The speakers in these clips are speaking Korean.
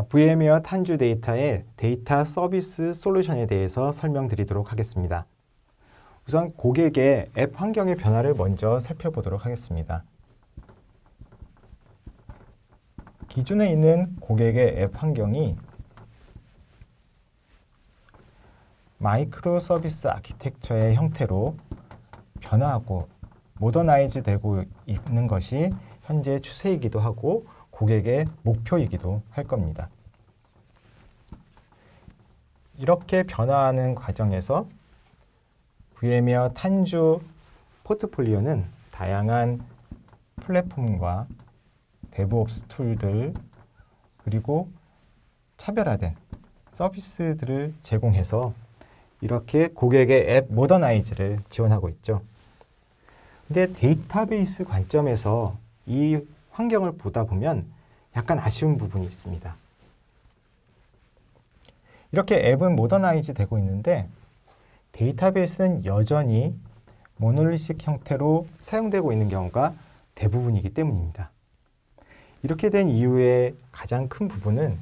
VMware Tanzu 데이터의 데이터 서비스 솔루션에 대해서 설명드리도록 하겠습니다. 우선 고객의 앱 환경의 변화를 먼저 살펴보도록 하겠습니다. 기존에 있는 고객의 앱 환경이 microservice architecture의 형태로 변화하고 modernize 되고 있는 것이 현재 추세이기도 하고 고객의 목표이기도 할 겁니다. 이렇게 변화하는 과정에서 VMware Tanzu 포트폴리오는 다양한 플랫폼과 DevOps tool들 그리고 차별화된 서비스들을 제공해서 이렇게 고객의 앱 modernize를 지원하고 있죠. 근데 데이터베이스 관점에서 이 환경을 보다 보면 약간 아쉬운 부분이 있습니다. 이렇게 앱은 modernize 되고 있는데 데이터베이스는 여전히 monolithic 형태로 사용되고 있는 경우가 대부분이기 때문입니다. 이렇게 된 이유의 가장 큰 부분은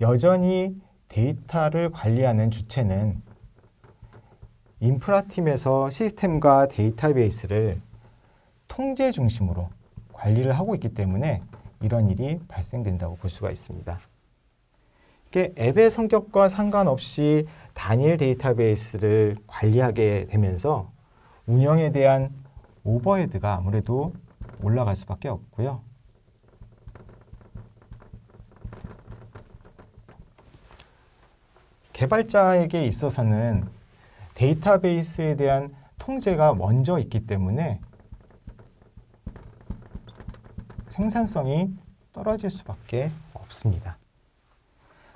여전히 데이터를 관리하는 주체는 인프라팀에서 시스템과 데이터베이스를 통제 중심으로 관리를 하고 있기 때문에 이런 일이 발생된다고 볼 수가 있습니다. 이게 앱의 성격과 상관없이 단일 데이터베이스를 관리하게 되면서 운영에 대한 오버헤드가 아무래도 올라갈 수밖에 없고요. 개발자에게 있어서는 데이터베이스에 대한 통제가 먼저 있기 때문에 생산성이 떨어질 수밖에 없습니다.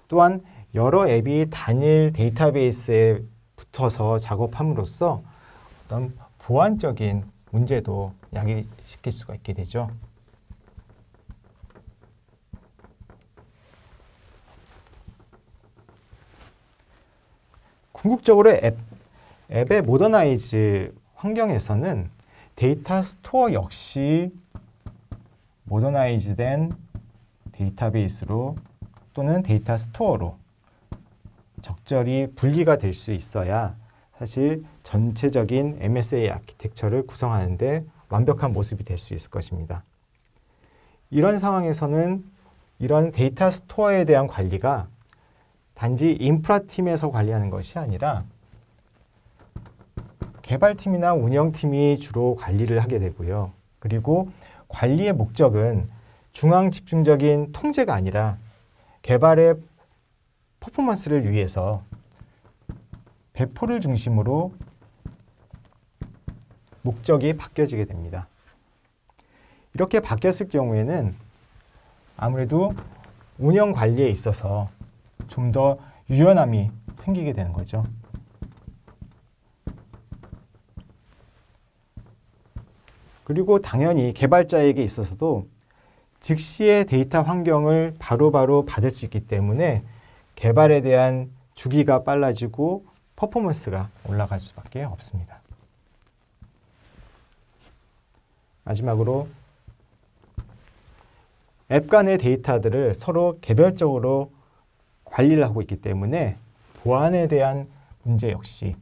또한 여러 앱이 단일 데이터베이스에 붙어서 작업함으로써 어떤 보안적인 문제도 야기시킬 수가 있게 되죠. 궁극적으로 앱, 앱의 modernize 환경에서는 data store 역시 modernize된 데이터베이스로 또는 data store로 적절히 분리가 될 수 있어야 사실 전체적인 MSA 아키텍처를 구성하는데 완벽한 모습이 될 수 있을 것입니다. 이런 상황에서는 이런 data store에 대한 관리가 단지 인프라 팀에서 관리하는 것이 아니라 개발팀이나 운영팀이 주로 관리를 하게 되고요. 그리고 관리의 목적은 중앙 집중적인 통제가 아니라 개발의 퍼포먼스를 위해서 배포를 중심으로 목적이 바뀌어지게 됩니다. 이렇게 바뀌었을 경우에는 아무래도 운영 관리에 있어서 좀 더 유연함이 생기게 되는 거죠. 그리고 당연히 개발자에게 있어서도 즉시의 데이터 환경을 바로바로 바로 받을 수 있기 때문에 개발에 대한 주기가 빨라지고 퍼포먼스가 올라갈 수밖에 없습니다. 마지막으로 앱 간의 데이터들을 서로 개별적으로 관리를 하고 있기 때문에 보안에 대한 문제 역시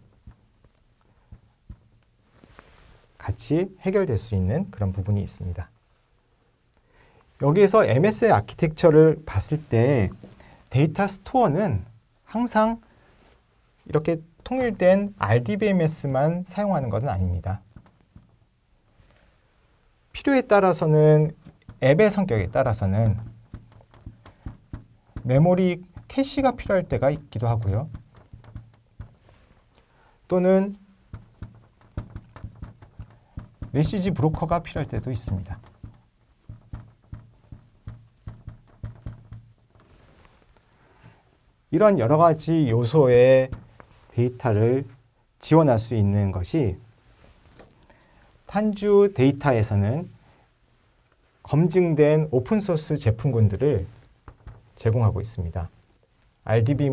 같이 해결될 수 있는 그런 부분이 있습니다. 여기에서 MSA architecture를 봤을 때 data store는 항상 이렇게 통일된 RDBMS만 사용하는 것은 아닙니다. 필요에 따라서는 앱의 성격에 따라서는 메모리 캐시가 필요할 때가 있기도 하고요. 또는 메시지 브로커가 필요할 때도 있습니다. 이런 여러 가지 요소의 데이터를 지원할 수 있는 것이 Tanzu Data에서는 검증된 오픈소스 제품군들을 제공하고 있습니다. RDB,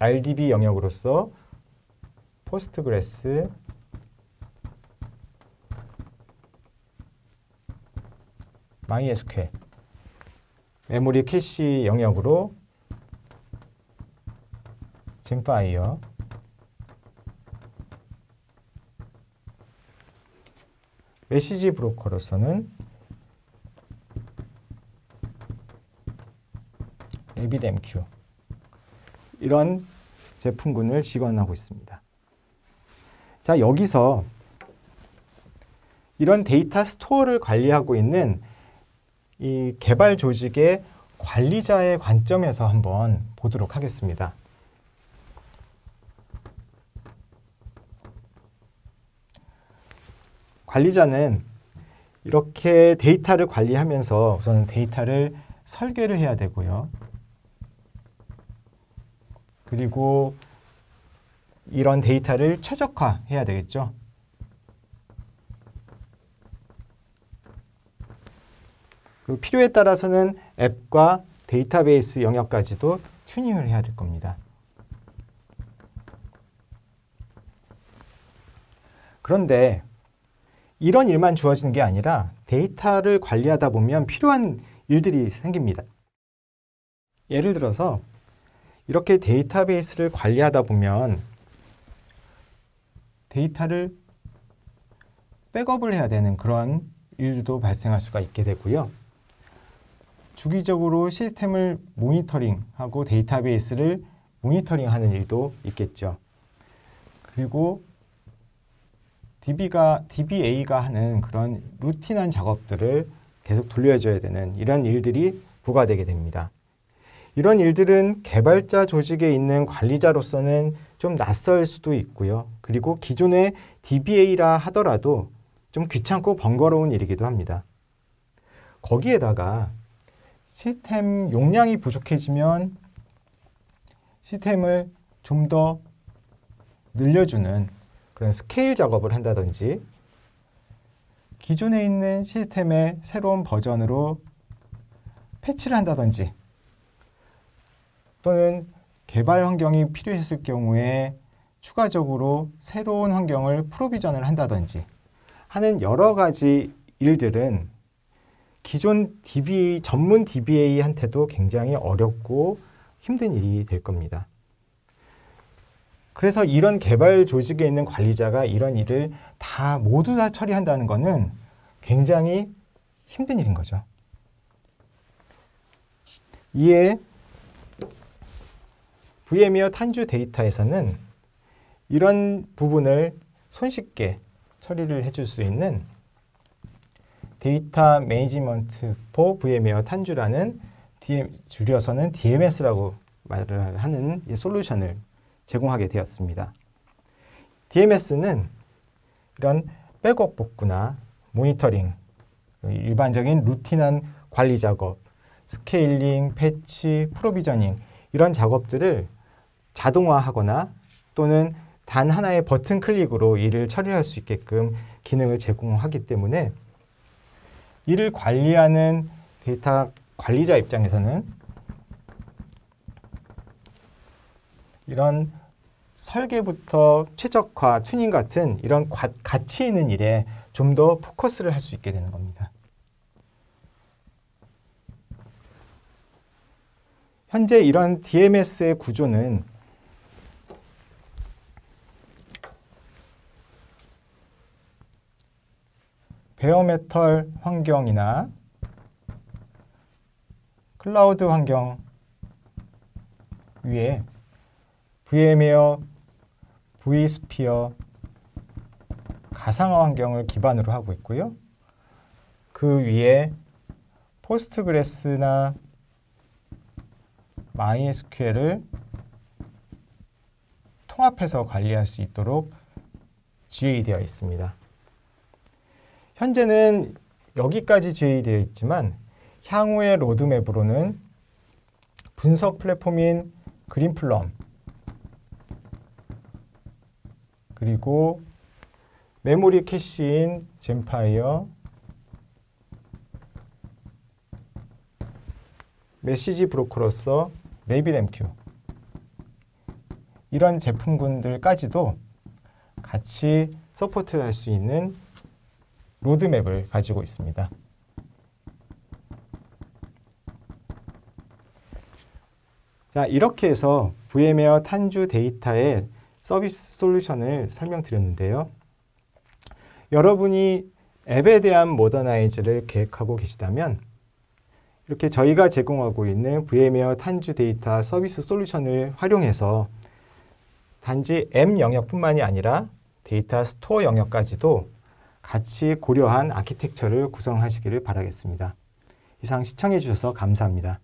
RDB 영역으로서 Postgres, MySQL, 메모리 캐시 영역으로 젠파이어. 메시지 브로커로서는 RabbitMQ 이런 제품군을 지원하고 있습니다. 자 여기서 이런 데이터 스토어를 관리하고 있는 이 개발 조직의 관리자의 관점에서 한번 보도록 하겠습니다. 관리자는 이렇게 데이터를 관리하면서 우선 데이터를 설계를 해야 되고요. 그리고 이런 데이터를 최적화해야 되겠죠. 그 필요에 따라서는 앱과 데이터베이스 영역까지도 튜닝을 해야 될 겁니다. 그런데 이런 일만 주어지는 게 아니라 데이터를 관리하다 보면 필요한 일들이 생깁니다. 예를 들어서 이렇게 데이터베이스를 관리하다 보면 데이터를 백업을 해야 되는 그런 일도 발생할 수가 있게 되고요. 주기적으로 시스템을 모니터링하고 데이터베이스를 모니터링하는 일도 있겠죠. 그리고 DB가, DBA가 하는 그런 루틴한 작업들을 계속 돌려줘야 되는 이런 일들이 부과되게 됩니다. 이런 일들은 개발자 조직에 있는 관리자로서는 좀 낯설 수도 있고요. 그리고 기존의 DBA라 하더라도 좀 귀찮고 번거로운 일이기도 합니다. 거기에다가 시스템 용량이 부족해지면 시스템을 좀 더 늘려주는 그런 스케일 작업을 한다든지 기존에 있는 시스템의 새로운 버전으로 패치를 한다든지 또는 개발 환경이 필요했을 경우에 추가적으로 새로운 환경을 프로비전을 한다든지 하는 여러 가지 일들은 기존 DBA, 전문 DBA한테도 굉장히 어렵고 힘든 일이 될 겁니다. 그래서 이런 개발 조직에 있는 관리자가 이런 일을 다 모두 다 처리한다는 것은 굉장히 힘든 일인 거죠. 이에 VMware Tanzu Data에서는 이런 부분을 손쉽게 처리를 해줄 수 있는 Data Management for VMware Tanzu라는 DM, 줄여서는 DMS라고 말을 하는 이 솔루션을 제공하게 되었습니다. DMS는 이런 백업 복구나 모니터링, 일반적인 routine한 관리 작업, scaling, 패치, provisioning 이런 작업들을 자동화하거나 또는 단 하나의 버튼 클릭으로 일을 처리할 수 있게끔 기능을 제공하기 때문에 이를 관리하는 데이터 관리자 입장에서는 이런 설계부터 최적화, 튜닝 같은 이런 가, 가치 있는 일에 좀 더 포커스를 할 수 있게 되는 겁니다. 현재 이런 DMS의 구조는 bare metal 환경이나 클라우드 환경 위에 VMware, vSphere, 가상화 환경을 기반으로 하고 있고요. 그 위에 포스트그레스나 MySQL을 통합해서 관리할 수 있도록 GA 되어 있습니다. 현재는 여기까지 GA 되어 있지만 향후의 로드맵으로는 분석 플랫폼인 Greenplum 그리고 메모리 캐시인 젠파이어 메시지 브로커로서 RabbitMQ 이런 제품군들까지도 같이 support할 수 있는 로드맵을 가지고 있습니다. 자, 이렇게 해서 VMware Tanzu Data의 서비스 솔루션을 설명드렸는데요. 여러분이 앱에 대한 modernize를 계획하고 계시다면 이렇게 저희가 제공하고 있는 VMware Tanzu Data 서비스 솔루션을 활용해서 단지 앱 영역뿐만이 아니라 데이터 스토어 영역까지도 같이 고려한 아키텍처를 구성하시기를 바라겠습니다. 이상 시청해 주셔서 감사합니다.